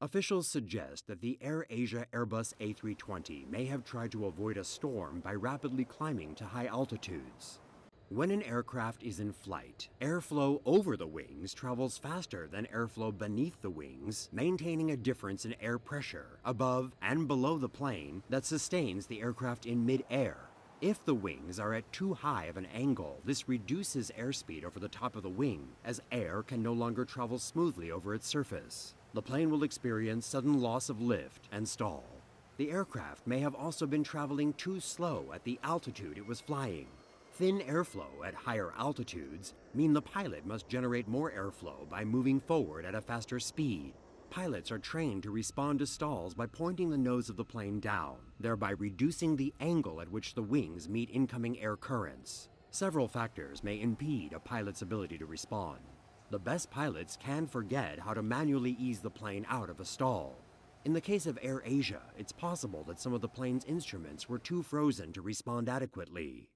Officials suggest that the AirAsia Airbus A320 may have tried to avoid a storm by rapidly climbing to high altitudes. When an aircraft is in flight, airflow over the wings travels faster than airflow beneath the wings, maintaining a difference in air pressure above and below the plane that sustains the aircraft in mid-air. If the wings are at too high of an angle, this reduces airspeed over the top of the wing, as air can no longer travel smoothly over its surface. The plane will experience sudden loss of lift and stall. The aircraft may have also been traveling too slow at the altitude it was flying, Thin airflow at higher altitudes mean the pilot must generate more airflow by moving forward at a faster speed. Pilots are trained to respond to stalls by pointing the nose of the plane down, thereby reducing the angle at which the wings meet incoming air currents. Several factors may impede a pilot's ability to respond. The best pilots can forget how to manually ease the plane out of a stall. In the case of AirAsia, it's possible that some of the plane's instruments were too frozen to respond adequately.